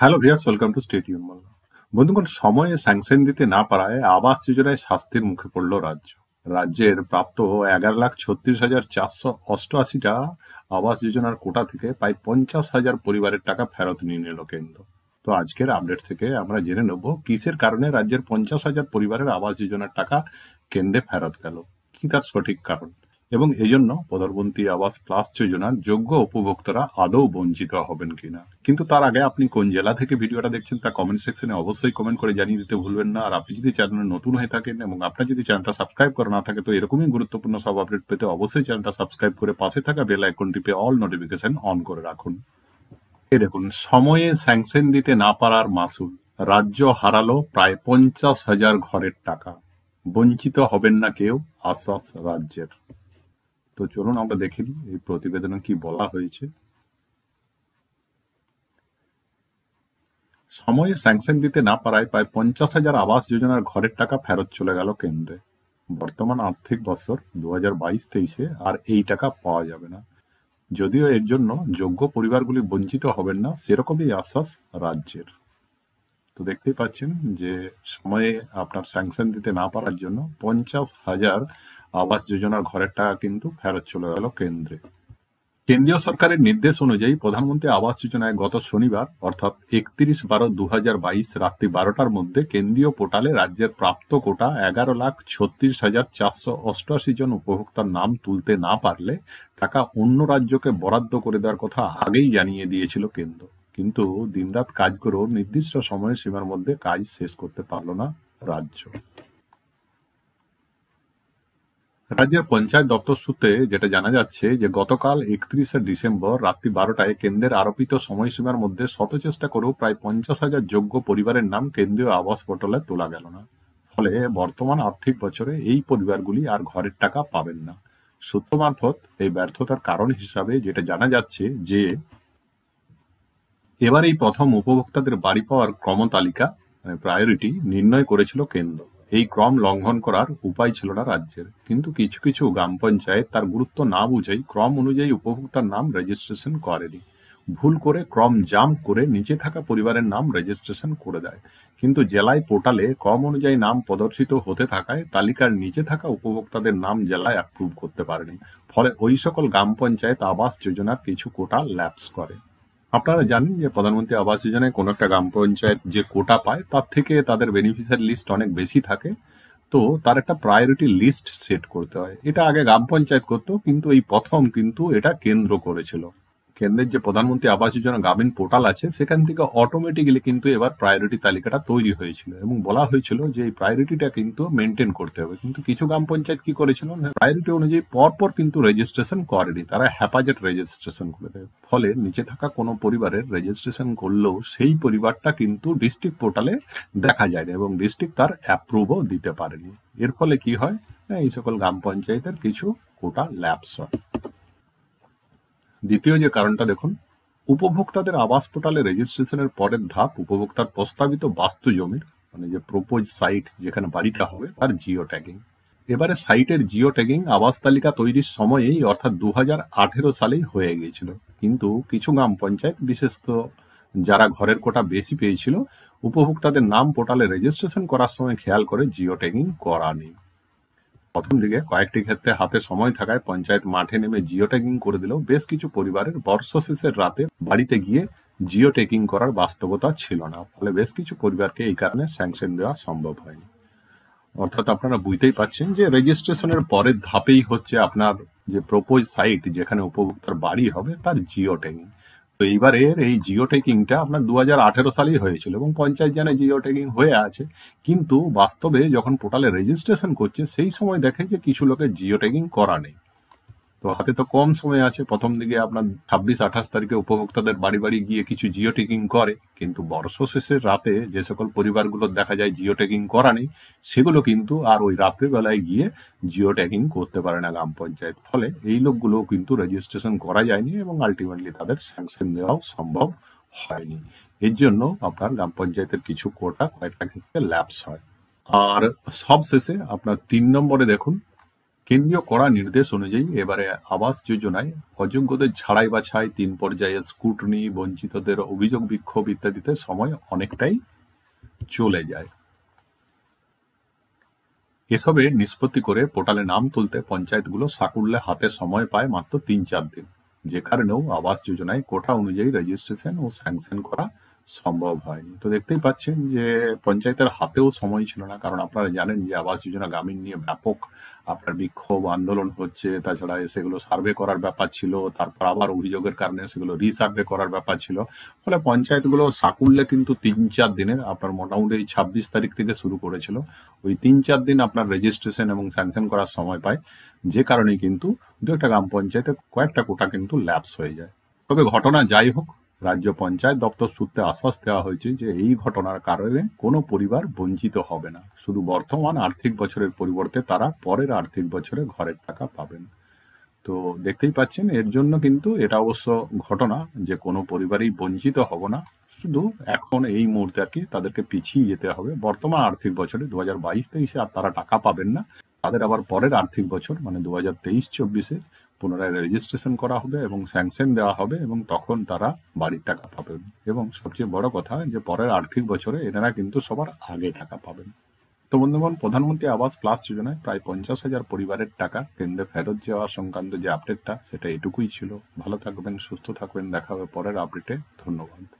Hello viewers welcome to stadium Bangla বন্ধুগণ সময়ে sanction দিতে না পারায় আবাস যোজনায় শাস্তির মুখে পড়ল রাজ্য। রাজ্যের প্রাপ্ত এগারো লাখ ছত্রিশ হাজার চারশো অষ্টআশিটা আবাস যোজনার কোটা থেকে প্রায় পঞ্চাশ হাজার পরিবারের টাকা ফেরত নিয়ে নিল কেন্দ্র। তো আজকের আপডেট থেকে আমরা জেনে নেব কিসের কারণে রাজ্যের পঞ্চাশ হাজার পরিবারের আবাস যোজনার টাকা কেন্দ্রে ফেরত গেল। কি তার সঠিক কারণ? এবং এজন্য প্রধানমন্ত্রী আবাস প্লাস যোজনার যোগ্য উপভোক্তারা আদৌ বঞ্চিত হবেন কিনা। কিন্তু তার আগে আপনি কোন জেলা থেকে ভিডিওটা দেখছেন তা কমেন্ট সেকশনে অবশ্যই কমেন্ট করে জানিয়ে দিতে ভুলবেন না। আর আপনি যদি চ্যানেলে নতুন হয়ে থাকেন এবং আপনার যদি চ্যানেলটা সাবস্ক্রাইব করা না থাকে, তো এরকমই গুরুত্বপূর্ণ সব আপডেট পেতে অবশ্যই চ্যানেলটা সাবস্ক্রাইব করে পাশে থাকা বেল আইকন টিপে অল নোটিফিকেশন অন করে রাখুন। এ দেখুন, সময়ে স্যাংশন দিতে না পারার মাসুল। রাজ্য হারালো প্রায় পঞ্চাশ হাজার ঘরের টাকা। বঞ্চিত হবেন না কেউ, আশ্বাস রাজ্যের। তো চলুন আমরা দেখে নিই এই প্রতিবেদনে কি বলা হয়েছে। সময়ে স্যাংশন দিতে না পারায় প্রায় পঞ্চাশ হাজার আবাস যোজনার ঘরের টাকা ফেরত চলে গেল কেন্দ্রে। বর্তমান আর্থিক বছর দু হাজার বাইশ তেইশে আর এই টাকা পাওয়া যাবে না। যদিও এর জন্য যোগ্য পরিবারগুলি বঞ্চিত হবেন না, সেরকমই আশ্বাস রাজ্যের। তো দেখতেই পাচ্ছেন যে সময়ে আপনার স্যাংশন দিতে না পারার জন্য পঞ্চাশ হাজার আবাস যোজনার ঘরের টাকা কিন্তু ফেরত চলে গেল কেন্দ্রে। কেন্দ্রীয় সরকারের নির্দেশ অনুযায়ী প্রধানমন্ত্রী আবাস যোজনায় গত শনিবার, অর্থাৎ একত্রিশ বারো দু রাত্রি বারোটার মধ্যে কেন্দ্রীয় পোর্টালে রাজ্যের প্রাপ্ত কোটা এগারো লাখ ছত্রিশ হাজার চারশো অষ্টআশি জন উপভোক্তার নাম তুলতে না পারলে টাকা অন্য রাজ্যকে বরাদ্দ করে দেওয়ার কথা আগেই জানিয়ে দিয়েছিল কেন্দ্র। কিন্তু দিনরাত কাজ করেও নির্দিষ্ট সময় সীমার মধ্যে কাজ শেষ করতে পারল না রাজ্য। রাজ্যের পঞ্চায়েত দপ্তর সূত্রে যেটা জানা যাচ্ছে যে গতকাল একত্রিশে ডিসেম্বর রাত্রি বারোটায় কেন্দ্রের আরোপিত সময়সীমার মধ্যে শত চেষ্টা করেও প্রায় পঞ্চাশ হাজার যোগ্য পরিবারের নাম কেন্দ্রীয় আবাস পোর্টালে তোলা গেল না। ফলে বর্তমান আর্থিক বছরে এই পরিবারগুলি আর ঘরের টাকা পাবেন না। সূত্র মারফত এই ব্যর্থতার কারণ হিসাবে যেটা জানা যাচ্ছে যে এবার এই প্রথম উপভোক্তাদের বাড়ি পাওয়ার ক্রম তালিকা মানে প্রায়োরিটি নির্ণয় করেছিল কেন্দ্র। এই ক্রম লঙ্ঘন করার উপায় ছিল না রাজ্যের। কিন্তু কিছু কিছু গ্রাম পঞ্চায়েত তার গুরুত্ব না বুঝেই ক্রম অনুযায়ী উপভোক্তার নাম রেজিস্ট্রেশন করেনি। ভুল করে ক্রম জাম করে নিচে থাকা পরিবারের নাম রেজিস্ট্রেশন করে দেয়। কিন্তু জেলায় পোর্টালে ক্রম অনুযায়ী নাম প্রদর্শিত হতে থাকায় তালিকার নিচে থাকা উপভোক্তাদের নাম জেলায় অ্যাপ্রুভ করতে পারেনি। ফলে ওই সকল গ্রাম পঞ্চায়েত আবাস যোজনার কিছু কোটা ল্যাপস করে। আপনারা জানেন যে প্রধানমন্ত্রী আবাস যোজনায় কোনো একটা গ্রাম পঞ্চায়েত যে কোটা পায়, তার থেকে তাদের বেনিফিশিয়ারি লিস্ট অনেক বেশি থাকে। তো তার একটা প্রায়োরিটি লিস্ট সেট করতে হয়। এটা আগে গ্রাম পঞ্চায়েত করতো, কিন্তু এই প্রথম কিন্তু এটা কেন্দ্র করেছিল। কেন্দ্রের যে প্রধানমন্ত্রী আবাস যোজনা গ্রামীণ পোর্টাল আছে, সেখান থেকে অটোমেটিক্যালি কিন্তু এবার প্রায়োরিটি তালিকাটা তৈরি হয়েছিল এবং বলা হয়েছিল যে এই প্রায়োরিটিটা কিন্তু মেনটেন করতে হবে। কিন্তু কিছু গ্রাম পঞ্চায়েত কি করেছিল প্রায়োরিটি অনুযায়ী পরপর কিন্তু রেজিস্ট্রেশন করেনি। তারা হ্যাপাজেট রেজিস্ট্রেশন করে দেয়। ফলে নিচে থাকা কোনো পরিবারের রেজিস্ট্রেশন করলেও সেই পরিবারটা কিন্তু ডিস্ট্রিক্ট পোর্টালে দেখা যায় না এবং ডিস্ট্রিক্ট তার অ্যাপ্রুভও দিতে পারেনি। এর ফলে কি হয়? এই সকল গ্রাম পঞ্চায়েতের কিছু কোটা ল্যাপস হয়। দ্বিতীয় যে কারণটা দেখুন, উপভোক্তাদের আবাস পোর্টালে রেজিস্ট্রেশনের পরের ধাপ উপভোক্তার প্রস্তাবিত বাস্তু জমির মানে যে প্রপোজ সাইট যেখানে বাড়িটা হবে, তার জিও ট্যাগিং এবারে সাইটের জিও ট্যাগিং আবাস তালিকা তৈরির সময়েই, অর্থাৎ দু হাজার আঠেরো সালেই হয়ে গিয়েছিল। কিন্তু কিছু গ্রাম পঞ্চায়েত, বিশেষত যারা ঘরের কোটা বেশি পেয়েছিল, উপভোক্তাদের নাম পোর্টালে রেজিস্ট্রেশন করার সময় খেয়াল করে জিও ট্যাগিং করা নেই। প্রথম দিকে কয়েকটি ক্ষেত্রে হাতে সময় থাকায় পঞ্চায়েত মাঠে নেমে জিও ট্যাগিং করে দিলেও বেশ কিছু পরিবারের বর্ষ শেষের রাতে বাড়িতে গিয়ে জিও ট্যাগিং করার বাস্তবতা ছিল না। ফলে বেশ কিছু পরিবারকে এই কারণে স্যাংশন দেওয়া সম্ভব হয়নি। অর্থাৎ আপনারা বুঝতেই পাচ্ছেন যে রেজিস্ট্রেশনের পরের ধাপেই হচ্ছে আপনার যে প্রপোজ সাইট যেখানে উপভোক্তার বাড়ি হবে, তার জিও ট্যাগিং। তো এইবারের এই জিও টেকিংটা আপনার দু হাজার আঠেরো সালেই হয়েছিল এবং পঞ্চায়েত জানে জিও টেকিং হয়ে আছে। কিন্তু বাস্তবে যখন পোর্টালে রেজিস্ট্রেশন করছে, সেই সময় দেখে যে কিছু লোকের জিও টেকিং করা নেই। তো হাতে তো কম সময় আছে। প্রথম দিকে আপনার ছাব্বিশ, আঠাশ তারিখে উপভোক্তাদের বাড়ি বাড়ি গিয়ে কিছু জিও টেকিং করে, কিন্তু বর্ষ শেষের রাতে যে সকল পরিবারগুলো দেখা যায় জিও টেকিং করা নেই, সেগুলো কিন্তু আর ওই রাত্রিবেলায় গিয়ে জিও ট্যাগিং করতে পারে না গ্রাম পঞ্চায়েত। ফলে এই লোকগুলো কিন্তু রেজিস্ট্রেশন করা যায়নি এবং আলটিমেটলি তাদের স্যাংশন দেওয়াও সম্ভব হয়নি। এর জন্য আপনার গ্রাম পঞ্চায়েতের কিছু কোটা কয়েকটা ক্ষেত্রে ল্যাপস হয়। আর সব শেষে আপনার তিন নম্বরে দেখুন কেন্দ্রীয় কড়া নির্দেশ অনুযায়ী এবারে আবাস যোজনায় অযোগ্যদের ছাড়াই বাছাই তিন পর্যায়ে স্কুটনি, বঞ্চিতদের অভিযোগ বিক্ষোভ ইত্যাদিতে সময় অনেকটাই চলে যায়। এসবে নিষ্পত্তি করে পোর্টালে নাম তুলতে পঞ্চায়েতগুলো সাকুল্যে হাতে সময় পায় মাত্র তিন চার দিন। যে কারণেও আবাস যোজনায় কোটা অনুযায়ী রেজিস্ট্রেশন ও স্যাংশন করা সম্ভব হয়নি। তো দেখতেই পাচ্ছেন যে পঞ্চায়েতের হাতেও সময় ছিল না, কারণ আপনারা জানেন যে আবাস যোজনা গ্রামীণ নিয়ে ব্যাপক আপনার বিক্ষোভ, আন্দোলন হচ্ছে। তাছাড়া সেগুলো সার্ভে করার ব্যাপার ছিল, তারপর আবার অভিযোগের কারণে সেগুলো রিসার্ভে করার ব্যাপার ছিল। ফলে পঞ্চায়েতগুলো সাকুল্যে কিন্তু তিন চার দিনের আপনার মোটামুটি এই ছাব্বিশ তারিখ থেকে শুরু করেছিল। ওই তিন চার দিন আপনার রেজিস্ট্রেশন এবং স্যাংশন করার সময় পায়। যে কারণে কিন্তু দু একটা গ্রাম পঞ্চায়েতে কয়েকটা কোটা কিন্তু ল্যাপস হয়ে যায়। তবে ঘটনা যাই হোক রাজ্য পঞ্চায়েত দপ্তর সূত্রে আশ্বাস দেওয়া হয়েছে যে এই ঘটনার কারণে কোনো পরিবার বঞ্চিত হবে না। শুধু বর্তমান আর্থিক বছরের পরিবর্তে তারা পরের আর্থিক বছরে ঘরের টাকা পাবেন। তো দেখতেই পাচ্ছেন, এর জন্য কিন্তু এটা অবশ্য ঘটনা যে কোনো পরিবারই বঞ্চিত হব না। শুধু এখন এই মুহূর্তে আর কি তাদেরকে পিছিয়ে যেতে হবে। বর্তমান আর্থিক বছরে দু হাজার বাইশ তেইশে আর তারা টাকা পাবেন না। তাদের আবার পরের আর্থিক বছর মানে দু হাজার তেইশ চব্বিশে পুনরায় রেজিস্ট্রেশন করা হবে এবং স্যাংশন দেওয়া হবে এবং তখন তারা বাড়ির টাকা পাবেন। এবং সবচেয়ে বড় কথা, যে পরের আর্থিক বছরে এনারা কিন্তু সবার আগে টাকা পাবেন। তো বন্ধুগণ, প্রধানমন্ত্রী আবাস প্লাস যোজনায় প্রায় পঞ্চাশ হাজার পরিবারের টাকা কেন্দ্রে ফেরত যাওয়া সংক্রান্ত যে আপডেটটা সেটা এটুকুই ছিল। ভালো থাকবেন, সুস্থ থাকবেন, দেখা হবে পরের আপডেটে ধন্যবাদ।